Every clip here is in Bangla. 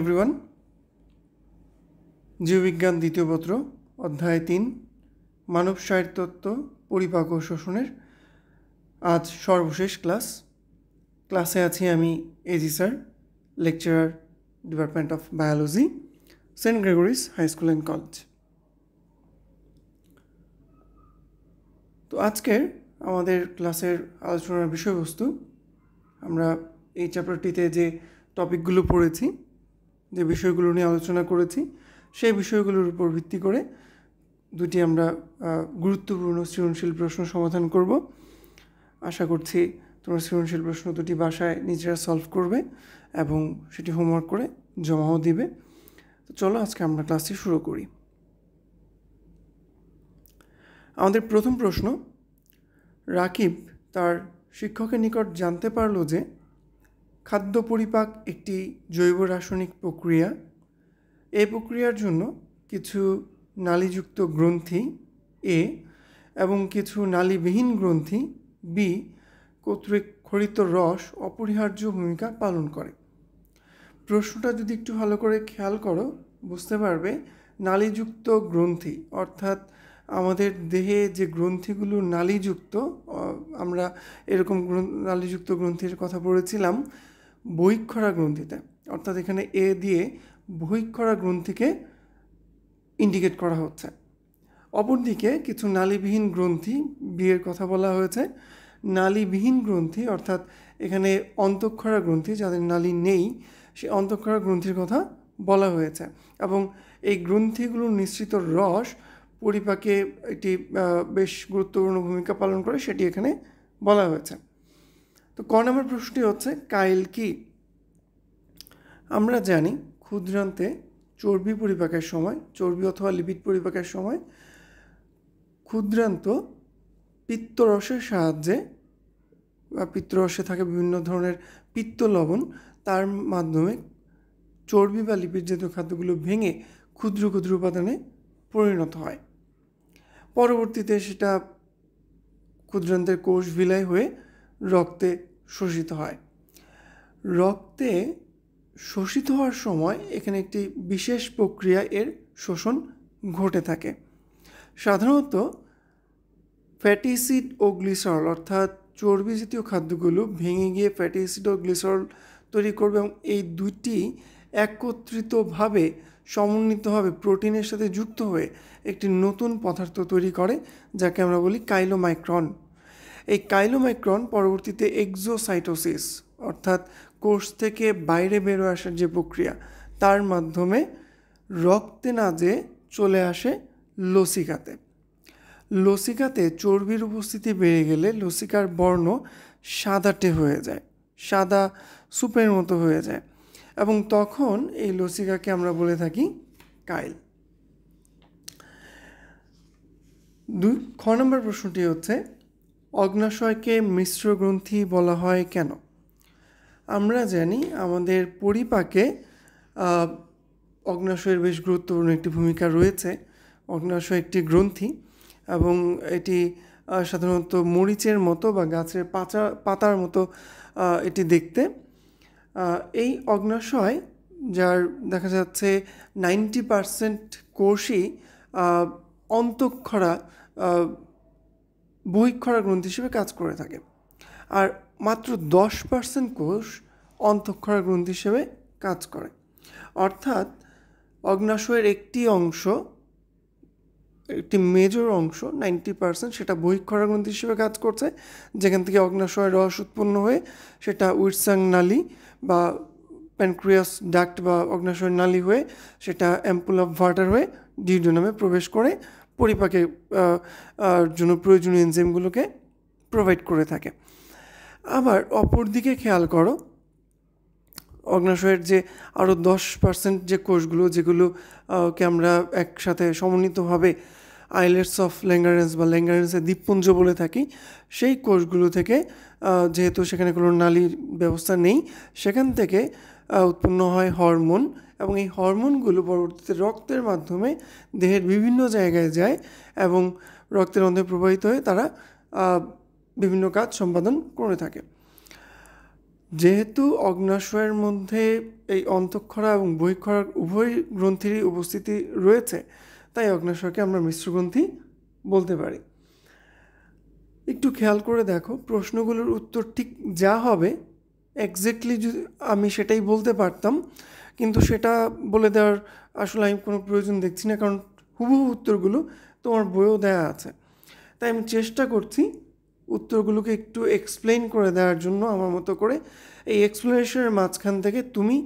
এভরিওয়ান জীববিজ্ঞান দ্বিতীয় পত্র, অধ্যায় তিন, মানব সাহিত্যত্ব পরিপাক ও শোষণের। আজ সর্বশেষ ক্লাস। ক্লাসে আছি আমি AG sir, lecturer, department of biology, saint Gregory's high school and college. তো আজকের আমাদের ক্লাসের আলোচনার বিষয়বস্তু, আমরা এই চ্যাপ্টারটিতে যে টপিকগুলো পড়েছি যে বিষয়গুলো নিয়ে আলোচনা করেছি, সেই বিষয়গুলোর উপর ভিত্তি করে দুটি আমরা গুরুত্বপূর্ণ সৃজনশীল প্রশ্ন সমাধান করব। আশা করছি তোমরা সৃজনশীল প্রশ্ন দুটি বাসায় নিজেরা সলভ করবে এবং সেটি হোমওয়ার্ক করে জমাও দিবে। তো চলো আজকে আমরা ক্লাসটি শুরু করি। আমাদের প্রথম প্রশ্ন, রাকিব তার শিক্ষকের নিকট জানতে পারল যে খাদ্য পরিপাক একটি জৈব রাসায়নিক প্রক্রিয়া। এই প্রক্রিয়ার জন্য কিছু নালীযুক্ত গ্রন্থি এ এবং কিছু নালীবিহীন গ্রন্থি বি কর্তৃক খরিত রস অপরিহার্য ভূমিকা পালন করে। প্রশ্নটা যদি একটু ভালো করে খেয়াল করো, বুঝতে পারবে নালীযুক্ত গ্রন্থি অর্থাৎ আমাদের দেহে যে গ্রন্থিগুলো নালীযুক্ত আমরা এরকম নালীযুক্ত গ্রন্থির কথা পড়েছিলাম বহিক্ষরা গ্রন্থিতে, অর্থাৎ এখানে এ দিয়ে বহিক্ষরা গ্রন্থিকে ইন্ডিকেট করা হচ্ছে। অপরদিকে কিছু নালীবিহীন গ্রন্থি, বিয়ের কথা বলা হয়েছে। নালীবিহীন গ্রন্থি, অর্থাৎ এখানে অন্তঃক্ষরা গ্রন্থি, যাদের নালী নেই, সে অন্তঃক্ষরা গ্রন্থির কথা বলা হয়েছে। এবং এই গ্রন্থিগুলোর নিশ্চিত রস পরিপাকে একটি বেশ গুরুত্বপূর্ণ ভূমিকা পালন করে, সেটি এখানে বলা হয়েছে। তো ক নম্বর প্রশ্নটি হচ্ছে, কাইল কি? আমরা জানি ক্ষুদ্রান্তে চর্বি পরিপাকের সময়, চর্বি অথবা লিপিড পরিপাকের সময় ক্ষুদ্রান্ত পিত্তরসের সাহায্যে বা পিত্তরসে থাকে বিভিন্ন ধরনের পিত্ত লবণ, তার মাধ্যমে চর্বি বা লিপিড জাতীয় খাদ্যগুলো ভেঙে ক্ষুদ্র ক্ষুদ্র উপাদানে পরিণত হয়। পরবর্তীতে সেটা ক্ষুদ্রান্তের কোষ বিলাই হয়ে রক্তে শোষিত হয়। রক্তে শোষিত হওয়ার সময় এখানে একটি বিশেষ প্রক্রিয়া এর শোষণ ঘটে থাকে। সাধারণত ফ্যাটি অ্যাসিড ও গ্লিসারল অর্থাৎ চর্বি জাতীয় খাদ্যগুলো ভেঙে গিয়ে ফ্যাটি অ্যাসিড ও গ্লিসারল তৈরি করবে এবং এই দুইটি একত্রিতভাবে সমন্বিতভাবে প্রোটিনের সাথে যুক্ত হয়ে একটি নতুন পদার্থ তৈরি করে, যাকে আমরা বলি কাইলোমাইক্রন। এই কাইলোমাইক্রন পরবর্তীতে এক্সোসাইটোসিস, অর্থাৎ কোষ থেকে বাইরে বেরো আসার যে প্রক্রিয়া, তার মাধ্যমে রক্তে না যে চলে আসে লসিকাতে। লসিকাতে চর্বির উপস্থিতি বেড়ে গেলে লসিকার বর্ণ সাদাটে হয়ে যায়, সাদা সুপের মতো হয়ে যায় এবং তখন এই লসিকাকে আমরা বলে থাকি কাইল। দুই, খ নম্বর প্রশ্নটি হচ্ছে অগ্নাশয়কে মিশ্র গ্রন্থি বলা হয় কেন? আমরা জানি আমাদের পরিপাকে অগ্নাশয়ের বেশ গুরুত্বপূর্ণ একটি ভূমিকা রয়েছে। অগ্নাশয় একটি গ্রন্থি এবং এটি সাধারণত মরিচের মতো বা গাছের পাতা পাতার মতো এটি দেখতে। এই অগ্নাশয়, যার দেখা যাচ্ছে নাইনটি পারসেন্ট কোষই অন্তঃক্ষরা বহিক্ষরা গ্রন্থি হিসেবে কাজ করে থাকে। আর মাত্র দশ পার্সেন্ট কোষ অন্তঃক্ষরা গ্রন্থি হিসেবে কাজ করে। অর্থাৎ অগ্নাশয়ের একটি অংশ, একটি মেজর অংশ, নাইনটি পার্সেন্ট সেটা বহিক্ষরা গ্রন্থি হিসেবে কাজ করছে। যেখান থেকে অগ্নাশয়ের রস উৎপন্ন হয়ে সেটা উইটসাং নালী বা প্যানক্রিয়াস ডাক্ট বা অগ্নাশয়ের নালী হয়ে সেটা অ্যাম্পুল অফ ভার্টার হয়ে ডিউডোনামে প্রবেশ করে। পরিপাকের জন্য প্রয়োজনীয় এনজিমগুলোকে প্রোভাইড করে থাকে। আবার অপর দিকে খেয়াল করো, অগ্নাশয়ের যে আরও দশ পার্সেন্ট যে কোষগুলো, যেগুলো কে আমরা একসাথে সমন্বিতভাবে আইলেটস অফ ল্যাঙ্গারেন্স বা ল্যাঙ্গারেন্সের দ্বীপপুঞ্জ বলে থাকি, সেই কোষগুলো থেকে যেহেতু সেখানে কোনো নালীর ব্যবস্থা নেই, সেখান থেকে উৎপন্ন হয় হরমোন এবং এই হরমোনগুলো পরবর্তীতে রক্তের মাধ্যমে দেহের বিভিন্ন জায়গায় যায় এবং রক্তের মধ্যে প্রবাহিত হয়ে তারা বিভিন্ন কাজ সম্পাদন করে থাকে। যেহেতু অগ্নাশয়ের মধ্যে এই অন্তঃক্ষরা এবং বহিক্ষরার উভয় গ্রন্থিরই উপস্থিতি রয়েছে, তাই অগ্নাশয়কে আমরা মিশ্র গ্রন্থি বলতে পারি। একটু খেয়াল করে দেখো, প্রশ্নগুলোর উত্তর ঠিক যা হবে এক্স্যাক্টলি যদি আমি সেটাই বলতে পারতাম কিন্তু সেটা বলে দেওয়ার আসলে আমি কোনো প্রয়োজন দেখছি না, কারণ হুবহু উত্তরগুলো তোমার বইও দেয়া আছে। তাই আমি চেষ্টা করছি উত্তরগুলোকে একটু এক্সপ্লেন করে দেওয়ার জন্য আমার মতো করে। এই এক্সপ্লেনেশনের মাঝখান থেকে তুমি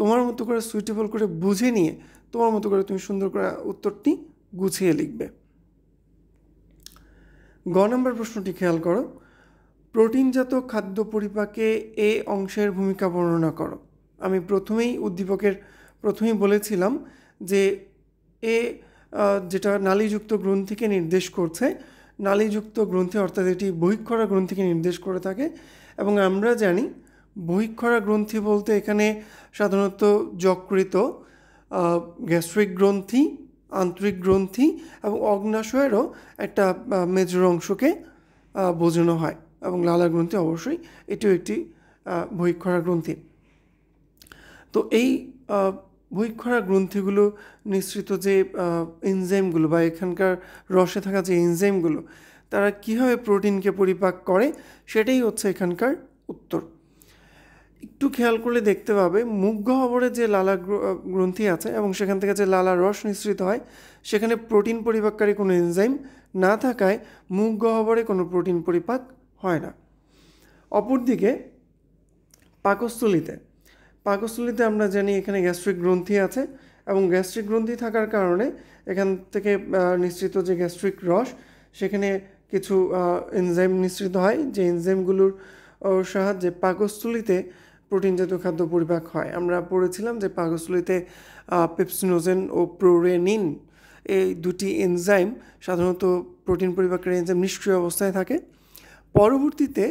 তোমার মতো করে সুইটেবল করে বুঝে নিয়ে তোমার মতো করে তুমি সুন্দর করে উত্তরটি গুছিয়ে লিখবে। গ নম্বর প্রশ্নটি খেয়াল করো। প্রোটিনজাত খাদ্য পরিপাকে এ অংশের ভূমিকা বর্ণনা করো। আমি প্রথমেই উদ্দীপকের, প্রথমেই বলেছিলাম যে এ যেটা নালীযুক্ত গ্রন্থিকে নির্দেশ করছে, নালীযুক্ত গ্রন্থি অর্থাৎ এটি বহিক্ষরা গ্রন্থিকে নির্দেশ করে থাকে এবং আমরা জানি বহিক্ষরা গ্রন্থি বলতে এখানে সাধারণত যকৃত গ্যাস্ট্রিক গ্রন্থি, আন্তরিক গ্রন্থি এবং অগ্নাশয়েরও একটা মেজর অংশকে বোঝানো হয় এবং লালা গ্রন্থি অবশ্যই এটিও একটি বহিক্ষরা গ্রন্থি। তো এই বহিক্ষরা গ্রন্থিগুলো নিঃসৃত যে এনজাইমগুলো বা এখানকার রসে থাকা যে এনজাইমগুলো তারা কীভাবে প্রোটিনকে পরিপাক করে, সেটাই হচ্ছে এখানকার উত্তর। একটু খেয়াল করলে দেখতে পাবে মুখ গহ্বরে যে লালা গ্রন্থি আছে এবং সেখান থেকে যে লালা রস নিঃসৃত হয়, সেখানে প্রোটিন পরিপাককারী কোনো এনজাইম না থাকায় মুখ গহ্বরে কোনো প্রোটিন পরিপাক হয় না। অপরদিকে, পাকস্থলিতে পাকস্থলিতে আমরা জানি এখানে গ্যাস্ট্রিক গ্রন্থি আছে এবং গ্যাস্ট্রিক গ্রন্থি থাকার কারণে এখান থেকে নিশ্চিত যে গ্যাস্ট্রিক রস, সেখানে কিছু এনজাইম নিঃসৃত হয়, যে এনজাইমগুলোর সাহায্যে পাকস্থলিতে প্রোটিন জাতীয় খাদ্য পরিপাক হয়। আমরা পড়েছিলাম যে পাকস্থলিতে পেপসিনোজেন ও প্রোরেনিন এই দুটি এনজাইম সাধারণত প্রোটিন পরিপাকের এনজাইম নিষ্ক্রিয় অবস্থায় থাকে। পরবর্তীতে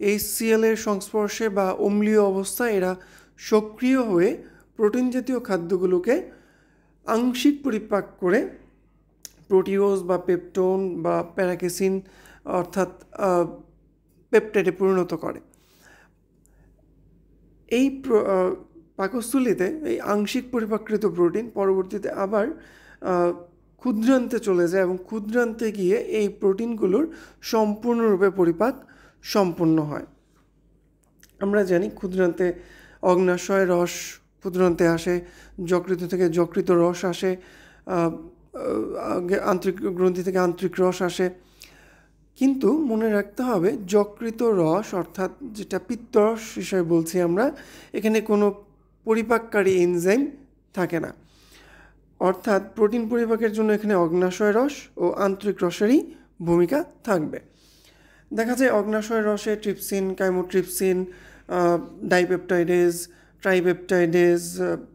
এই সিএলের সংস্পর্শে বা অম্লীয় অবস্থায় এরা সক্রিয় হয়ে প্রোটিন জাতীয় খাদ্যগুলোকে আংশিক পরিপাক করে প্রোটিওজ বা পেপটোন বা প্যারাকেসিন, অর্থাৎ পেপটাইডে পরিণত করে। এই পাকস্থলিতে এই আংশিক পরিপাকৃত প্রোটিন পরবর্তীতে আবার ক্ষুদ্রান্তে চলে যায় এবং ক্ষুদ্রান্তে গিয়ে এই প্রোটিনগুলোর সম্পূর্ণরূপে পরিপাক সম্পন্ন হয়। আমরা জানি ক্ষুদ্রান্তে অগ্নাশয় রস ক্ষুদ্রান্তে আসে যকৃত থেকে যকৃত রস আসে আন্তরিক গ্রন্থি থেকে আন্তরিক রস আসে। কিন্তু মনে রাখতে হবে যকৃত রস অর্থাৎ যেটা পিত্তরস হিসেবে বলছি আমরা, এখানে কোনো পরিপাককারী এনজাইম থাকে না। অর্থাৎ প্রোটিন পরিপাকের জন্য এখানে অগ্নাশয় রস ও আন্তরিক রসেরই ভূমিকা থাকবে। দেখা যায় অগ্নাশয় রসে trypsin, chymotrypsin dipeptidase tripeptidase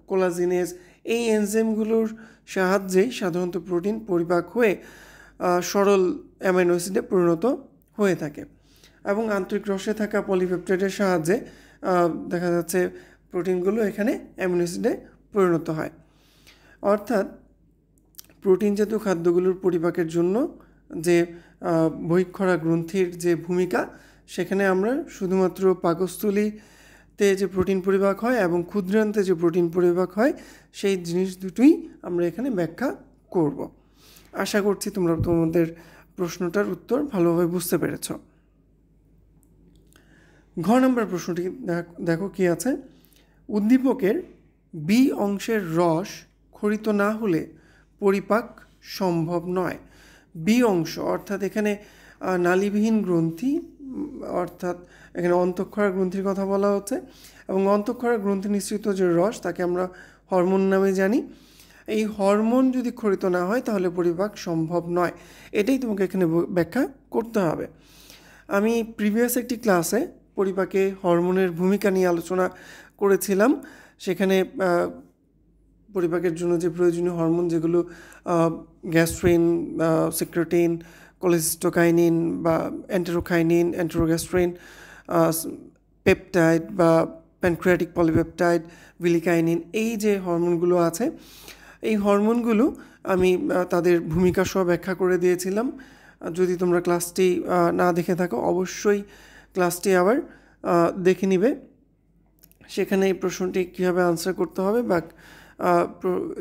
collagenase এই এনজেমগুলোর সাহায্যেই সাধারণত প্রোটিন পরিপাক হয়ে সরল অ্যামাইনো অ্যাসিডে পরিণত হয়ে থাকে। এবং আন্তরিক রসে থাকা পলিপেপটাইডের সাহায্যে দেখা যাচ্ছে প্রোটিনগুলো এখানে অ্যামিনো অ্যাসিডে পরিণত হয়। অর্থাৎ প্রোটিন জাতীয় খাদ্যগুলোর পরিপাকের জন্য যে বহিক্ষরা গ্রন্থির যে ভূমিকা সেখানে আমরা শুধুমাত্র পাকস্থলীতে যে প্রোটিন পরিপাক হয় এবং ক্ষুদ্রান্তে যে প্রোটিন পরিপাক হয়, সেই জিনিস দুটোই আমরা এখানে ব্যাখ্যা করব। আশা করছি তোমরা তোমাদের প্রশ্নটার উত্তর ভালোভাবে বুঝতে পেরেছ। ঘ নম্বর প্রশ্নটি দেখো কি আছে। উদ্দীপকের বি অংশের রস খরিত না হলে পরিপাক সম্ভব নয়। বি অংশ অর্থাৎ এখানে নালীবিহীন গ্রন্থি অর্থাৎ এখানে অন্তঃক্ষরা গ্রন্থির কথা বলা হচ্ছে এবং অন্তঃক্ষরা গ্রন্থি নিঃসৃত যে রস, তাকে আমরা হরমোন নামে জানি। এই হরমোন যদি খরিত না হয়, তাহলে পরিপাক সম্ভব নয়। এটাই তোমাকে এখানে ব্যাখ্যা করতে হবে। আমি প্রিভিয়াস একটি ক্লাসে পরিপাকে হরমোনের ভূমিকা নিয়ে আলোচনা করেছিলাম। সেখানে পরিপাকের জন্য যে প্রয়োজনীয় হরমোন যেগুলো গ্যাস্ট্রিন সিক্রেটিন কোলেস্টোকাইনিন বা অ্যান্টেরোকাইনিন অ্যান্টেরোগ্যাস্ট্রিন পেপটাইড বা প্যানক্রিয়াটিক পলিপেপটাইড ভিলিকাইনিন এই যে হরমোনগুলো আছে, এই হরমোনগুলো আমি তাদের ভূমিকা সহ ব্যাখ্যা করে দিয়েছিলাম। যদি তোমরা ক্লাসটি না দেখে থাকো, অবশ্যই ক্লাসটি আবার দেখে নিবে। সেখানে এই প্রশ্নটি কীভাবে আনসার করতে হবে বা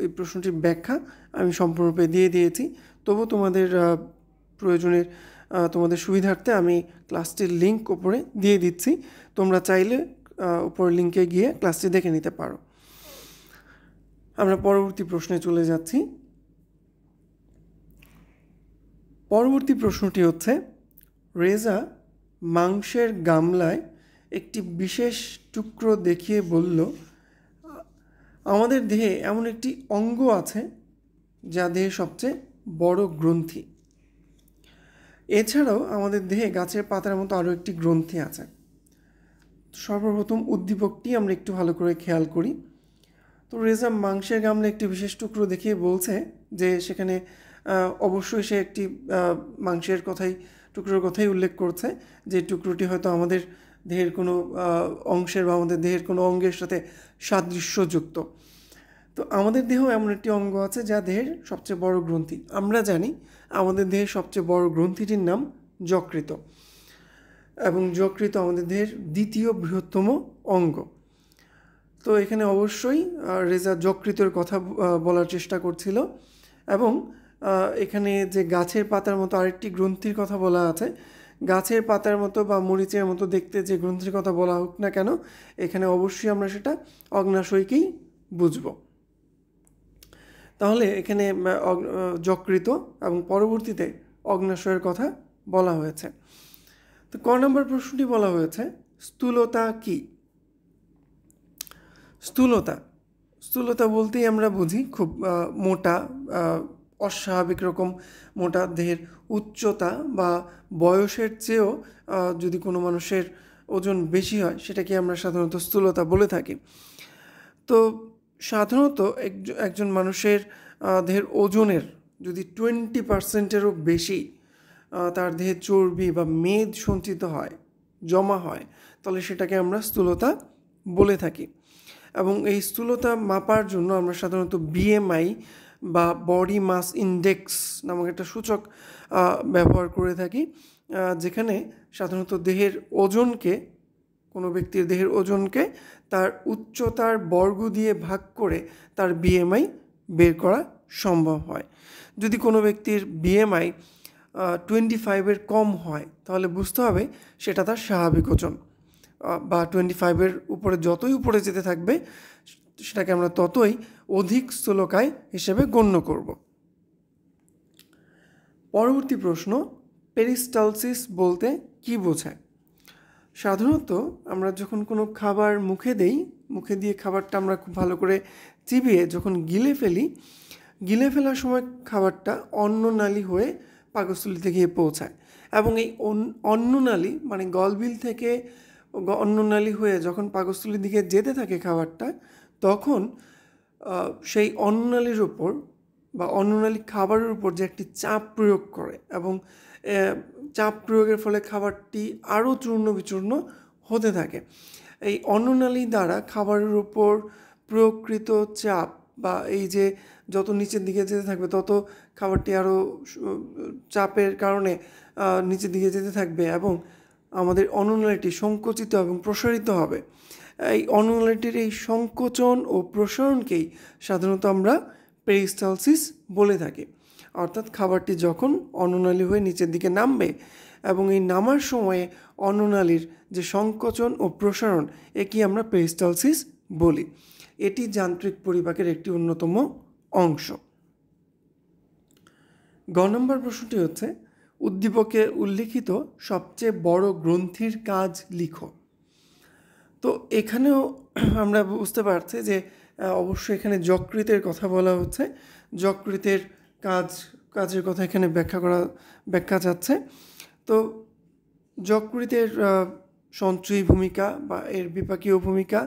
এই প্রশ্নটির ব্যাখ্যা আমি সম্পূর্ণরূপে দিয়ে দিয়েছি। তবু তোমাদের প্রয়োজনের তোমাদের সুবিধার্থে আমি ক্লাসটির লিঙ্ক ওপরে দিয়ে দিচ্ছি। তোমরা চাইলে উপরের লিঙ্কে গিয়ে ক্লাসটি দেখে নিতে পারো। আমরা পরবর্তী প্রশ্নে চলে যাচ্ছি। পরবর্তী প্রশ্নটি হচ্ছে, রেজা মাংসের গামলায় একটি বিশেষ টুকরো দেখিয়ে বলল, আমাদের দেহে এমন একটি অঙ্গ আছে, যা দেহে সবচেয়ে বড় গ্রন্থি। এছাড়াও আমাদের দেহে গাছের পাতার মতো আরও একটি গ্রন্থি আছে। সর্বপ্রথম উদ্দীপকটি আমরা একটু ভালো করে খেয়াল করি। তো রেজা মাংসের গামলে একটি বিশেষ টুকরো দেখিয়ে বলছে যে সেখানে অবশ্যই সে একটি মাংসের কথাই, টুকরোর কথাই উল্লেখ করছে যে টুকরোটি হয়তো আমাদের দেহের কোনো অংশের বা আমাদের দেহের কোনো অঙ্গের সাথে সাদৃশ্যযুক্ত। তো আমাদের দেহ এমন একটি অঙ্গ আছে যা দেহের সবচেয়ে বড় গ্রন্থি। আমরা জানি আমাদের দেহের সবচেয়ে বড় গ্রন্থিটির নাম যকৃত। এবং যকৃত আমাদের দেহের দ্বিতীয় বৃহত্তম অঙ্গ। তো এখানে অবশ্যই রেজা যকৃতর কথা বলার চেষ্টা করছিল। এবং এখানে যে গাছের পাতার মতো আরেকটি গ্রন্থির কথা বলা আছে, গাছের পাতার মতো বা মরিচের মতো দেখতে যে গ্রন্থির কথা বলা হোক না কেন, এখানে অবশ্যই আমরা সেটা অগ্নাশয়কেই বুঝব। তাহলে এখানে যকৃত এবং পরবর্তীতে অগ্নাশয়ের কথা বলা হয়েছে। তো ক নম্বর প্রশ্নটি বলা হয়েছে, স্থূলতা কি? স্থূলতা স্থূলতা বলতেই আমরা বুঝি খুব মোটা অস্বাভাবিক রকম মোটা দেহের উচ্চতা বা বয়সের চেয়েও যদি কোনো মানুষের ওজন বেশি হয়, সেটাকে আমরা সাধারণত স্থূলতা বলে থাকি। তো সাধারণত একজন মানুষের দেহের ওজনের যদি টোয়েন্টি পার্সেন্টেরও বেশি তার দেহে চর্বি বা মেদ সঞ্চিত হয়, জমা হয়, তাহলে সেটাকে আমরা স্থূলতা বলে থাকি। এবং এই স্থূলতা মাপার জন্য আমরা সাধারণত বিএমআই বা বডি মাস ইন্ডেক্স নামক একটা সূচক ব্যবহার করে থাকি যেখানে সাধারণত দেহের ওজনকে, কোনো ব্যক্তির দেহের ওজনকে তার উচ্চতার বর্গ দিয়ে ভাগ করে তার বিএমআই বের করা সম্ভব হয়। যদি কোনো ব্যক্তির বিএমআই টোয়েন্টি ফাইভের কম হয়, তাহলে বুঝতে হবে সেটা তার স্বাভাবিক ওজন। বা টোয়েন্টি ফাইভের উপরে যতই উপরে যেতে থাকবে, সেটাকে আমরা ততই অধিক স্থূলকায় হিসেবে গণ্য করব। পরবর্তী প্রশ্ন পেরিস্টালসিস বলতে কি বোঝায়? সাধারণত আমরা যখন কোনো খাবার মুখে দেই, মুখে দিয়ে খাবারটা আমরা খুব ভালো করে চিবিয়ে যখন গিলে ফেলি, গিলে ফেলার সময় খাবারটা অন্ননালী হয়ে পাকস্থলিতে গিয়ে পৌঁছায় এবং এই অন্ননালী মানে গলবিল থেকে অন্ননালী হয়ে যখন পাকস্থলীর দিকে যেতে থাকে খাবারটা, তখন সেই অন্ননালীর উপর বা অন্ননালী খাবারের উপর যে একটি চাপ প্রয়োগ করে এবং চাপ প্রয়োগের ফলে খাবারটি আরও চূর্ণ বিচূর্ণ হতে থাকে। এই অন্ননালী দ্বারা খাবারের উপর প্রয়োগকৃত চাপ বা এই যে যত নিচের দিকে যেতে থাকবে, তত খাবারটি আরও চাপের কারণে নিচের দিকে যেতে থাকবে এবং আমাদের অন্ননালীটি সংকুচিত এবং প্রসারিত হবে। এই অন্ননালীটির এই সংকোচন ও প্রসারণকেই সাধারণত আমরা পেরিস্টালসিস বলে থাকে। অর্থাৎ খাবারটি যখন অন্ননালী হয়ে নিচের দিকে নামবে এবং এই নামার সময়ে অন্ননালীর যে সংকোচন ও প্রসারণ, একে আমরা পেরিস্টালসিস বলি। এটি যান্ত্রিক পরিপাকের একটি অন্যতম অংশ। গ নম্বর প্রশ্নটি হচ্ছে উদ্দীপকে উল্লিখিত সবচেয়ে বড় গ্রন্থির কাজ লিখো। তো এখানেও আমরা বুঝতে পারছি যে অবশ্যই এখানে যকৃতের কথা বলা হচ্ছে। যকৃতের কাজ, কাজের কথা এখানে ব্যাখ্যা করা, ব্যাখ্যা যাচ্ছে। তো যকৃতের সঞ্চয়ী ভূমিকা বা এর বিপাকীয় ভূমিকা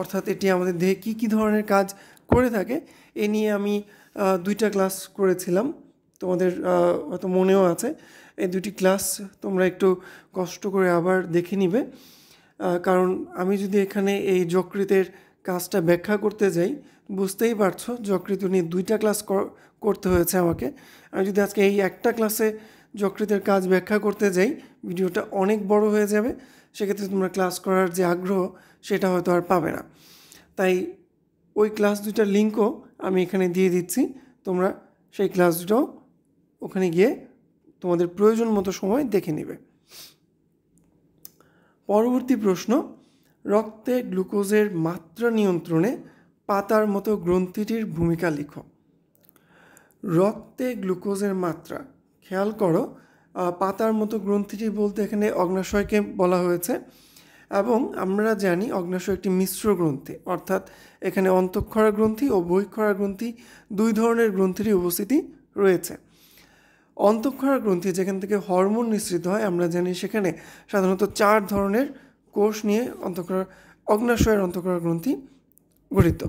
অর্থাৎ এটি আমাদের দেহে কী কী ধরনের কাজ করে থাকে, এ নিয়ে আমি দুইটা ক্লাস করেছিলাম। তোমাদের হয়তো মনেও আছে, এই দুটি ক্লাস তোমরা একটু কষ্ট করে আবার দেখে নিবে। কারণ আমি যদি এখানে এই যকৃতের কাজটা ব্যাখ্যা করতে যাই, বুঝতেই পারছ, যকৃত নিয়ে দুইটা ক্লাস করতে হয়েছে আমাকে। আমি যদি আজকে এই একটা ক্লাসে যকৃতের কাজ ব্যাখ্যা করতে যাই, ভিডিওটা অনেক বড় হয়ে যাবে, সেক্ষেত্রে তোমরা ক্লাস করার যে আগ্রহ, সেটা হয়তো আর পাবে না। তাই ওই ক্লাস দুটার লিঙ্কও আমি এখানে দিয়ে দিচ্ছি, তোমরা সেই ক্লাস দুটো ওখানে গিয়ে তোমাদের প্রয়োজন মতো সময় দেখে নেবে। পরবর্তী প্রশ্ন রক্তে গ্লুকোজের মাত্রা নিয়ন্ত্রণে পাতার মতো গ্রন্থিটির ভূমিকা লিখো। রক্তে গ্লুকোজের মাত্রা। খেয়াল করো পাতার মতো গ্রন্থিটি বলতে এখানে অগ্নাশয়কে বলা হয়েছে এবং আমরা জানি অগ্নাশয় একটি মিশ্র গ্রন্থি। অর্থাৎ এখানে অন্তঃক্ষরা গ্রন্থি ও বহিক্ষরা গ্রন্থি দুই ধরনের গ্রন্থিরই উপস্থিতি রয়েছে। অন্তঃক্ষরা গ্রন্থি যেখান থেকে হরমোন নিঃসৃত হয়, আমরা জানি সেখানে সাধারণত চার ধরনের কোষ নিয়ে অন্তঃক্ষরা অগ্নাশয়ের অন্তঃক্ষরা গ্রন্থি গঠিত।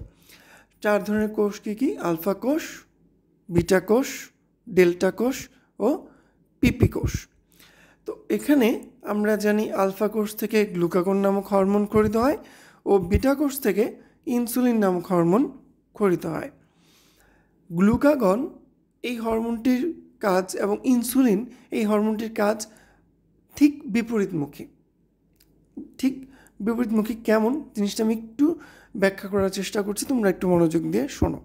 চার ধরনের কোষ কী কী? আলফা কোষ, বিটা কোষ, ডেল্টা কোষ ও পিপি কোষ। তো এখানে আমরা জানি আলফা কোষ থেকে গ্লুকাগন নামক হরমোন খরিত হয় ও বিটা কোষ থেকে ইনসুলিন নামক হরমোন খরিত হয়। গ্লুকাগন এই হরমোনটির কাজ এবং ইনসুলিন এই হরমোনটির কাজ ঠিক বিপরীতমুখী। ঠিক বিপরীতমুখী কেমন? জিনিসটা আমি একটু ব্যাখ্যা করার চেষ্টা করছি, তোমরা একটু মনোযোগ দিয়ে শোনো।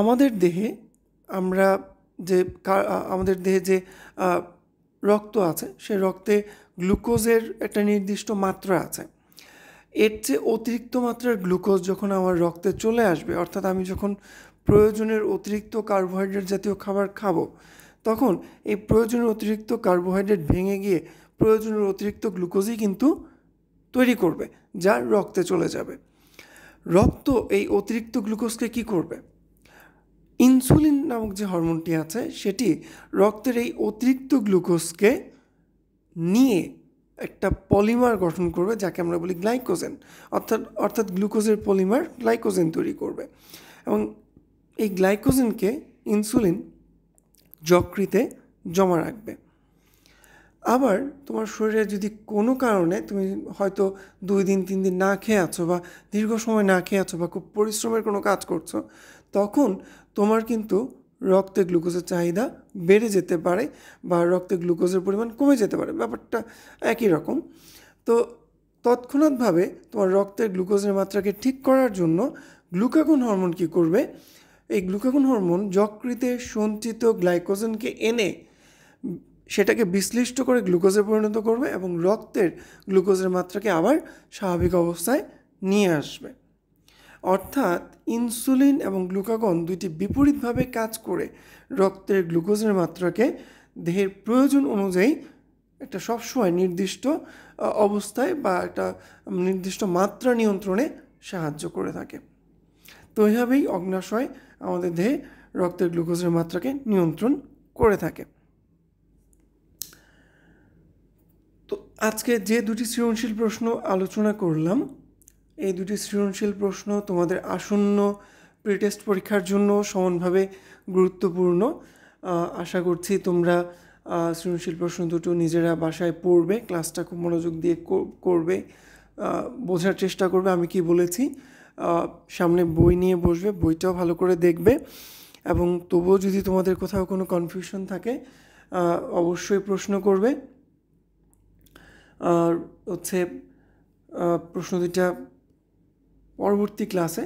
আমাদের দেহে আমরা যে আমাদের দেহে যে রক্ত আছে সে রক্তে গ্লুকোজের একটা নির্দিষ্ট মাত্রা আছে। এর চেয়ে অতিরিক্ত মাত্রার গ্লুকোজ যখন আমার রক্তে চলে আসবে, অর্থাৎ আমি যখন প্রয়োজনের অতিরিক্ত কার্বোহাইড্রেট জাতীয় খাবার খাব, তখন এই প্রয়োজনের অতিরিক্ত কার্বোহাইড্রেট ভেঙে গিয়ে প্রয়োজনের অতিরিক্ত গ্লুকোজই কিন্তু তৈরি করবে, যা রক্তে চলে যাবে। রক্ত এই অতিরিক্ত গ্লুকোজকে কি করবে? ইনসুলিন নামক যে হরমোনটি আছে, সেটি রক্তের এই অতিরিক্ত গ্লুকোজকে নিয়ে একটা পলিমার গঠন করবে, যাকে আমরা বলি গ্লাইকোজেন। অর্থাৎ অর্থাৎ গ্লুকোজের পলিমার গ্লাইকোজেন তৈরি করবে। এবং এই গ্লাইকোজেনকে ইনসুলিন যকৃতে জমা রাখবে। আবার তোমার শরীরে যদি কোনো কারণে তুমি হয়তো দুই দিন, তিন দিন না খেয়ে আছো বা দীর্ঘ সময় না খেয়ে আছো বা খুব পরিশ্রমের কোনো কাজ করছ, তখন তোমার কিন্তু রক্তে গ্লুকোজের চাহিদা বেড়ে যেতে পারে বা রক্তে গ্লুকোজের পরিমাণ কমে যেতে পারে। ব্যাপারটা একই রকম। তো তৎক্ষণাৎভাবে তোমার রক্তের গ্লুকোজের মাত্রাকে ঠিক করার জন্য গ্লুকাগন হরমোন কী করবে? এই গ্লুকাগন হরমোন যকৃতে সঞ্চিত গ্লাইকোজেনকে এনে সেটাকে বিশ্লিষ্ট করে গ্লুকোজে পরিণত করবে এবং রক্তের গ্লুকোজের মাত্রাকে আবার স্বাভাবিক অবস্থায় নিয়ে আসবে। অর্থাৎ ইনসুলিন এবং গ্লুকাগন দুইটি বিপরীতভাবে কাজ করে রক্তের গ্লুকোজের মাত্রাকে দেহের প্রয়োজন অনুযায়ী একটা সবসময় নির্দিষ্ট অবস্থায় বা একটা নির্দিষ্ট মাত্রা নিয়ন্ত্রণে সাহায্য করে থাকে। তো এইভাবেই অগ্নাশয় আমাদের দেহে রক্তের গ্লুকোজের মাত্রাকে নিয়ন্ত্রণ করে থাকে তো আজকে যে দুটি সৃজনশীল প্রশ্ন আলোচনা করলাম, এই দুটি সৃজনশীল প্রশ্ন তোমাদের আসন্ন প্রিটেস্ট পরীক্ষার জন্য সমানভাবে গুরুত্বপূর্ণ। আশা করছি তোমরা সৃজনশীল প্রশ্ন দুটো নিজেরা বাসায় পড়বে, ক্লাসটা খুব মনোযোগ দিয়ে করবে বোঝার চেষ্টা করবে, আমি কি বলেছি সামনে বই নিয়ে বসবে, বইটাও ভালো করে দেখবে, এবং তবুও যদি তোমাদের কোথাও কোনো কনফিউশন থাকে অবশ্যই প্রশ্ন করবে। হচ্ছে প্রশ্ন দুইটা পরবর্তী ক্লাসে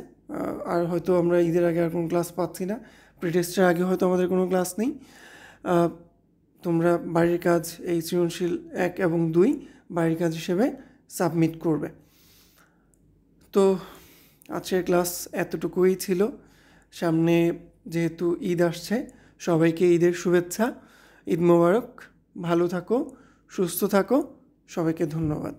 আর হয়তো আমরা ঈদের আগে আর কোনো ক্লাস পাচ্ছি না। প্রিটেস্টের আগে হয়তো আমাদের কোনো ক্লাস নেই। তোমরা বাড়ির কাজ এই সৃজনশীল এক এবং দুই বাড়ির কাজ হিসেবে সাবমিট করবে। তো আজকের ক্লাস এতটুকুই ছিল। সামনে যেহেতু ঈদ আসছে, সবাইকে ঈদের শুভেচ্ছা, ঈদ মোবারক। ভালো থাকো, সুস্থ থাকো। সবাইকে ধন্যবাদ।